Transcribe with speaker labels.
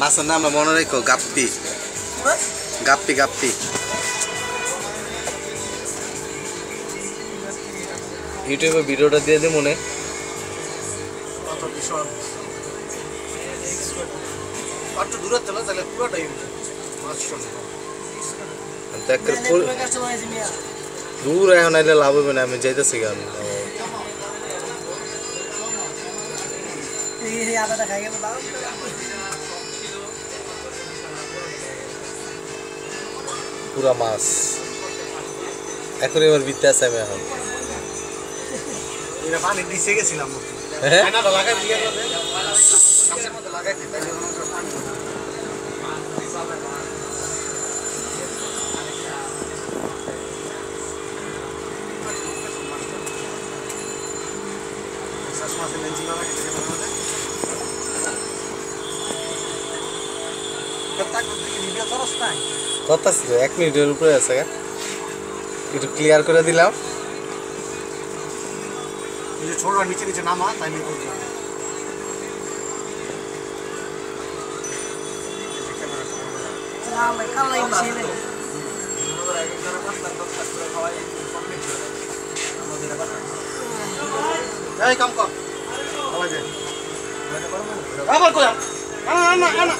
Speaker 1: মাছের নাম মনে রেখো গাপ্পি। গাপ্পি গাপ্পি। ইউটিউবে ভিডিওটা দিয়ে দিই মনে।
Speaker 2: দূরে
Speaker 1: এখন আইলে লাভ হবে না আমি যাইতেছি পুরা মাছ। এখন এবার বিতে আছে আমি এখন।
Speaker 2: পানি গেছিলাম।
Speaker 1: হ্যাঁ?
Speaker 2: লাগাই দিয়ে লাগাই মনে কত
Speaker 1: ছিল এক মিনিটের উপরে আছে গা। একটু ক্লিয়ার করে দিলাম।
Speaker 2: ছোড়া নিচে নিচে নামা, তাই আমি কাম কর আবার কর। আবার কর না না না না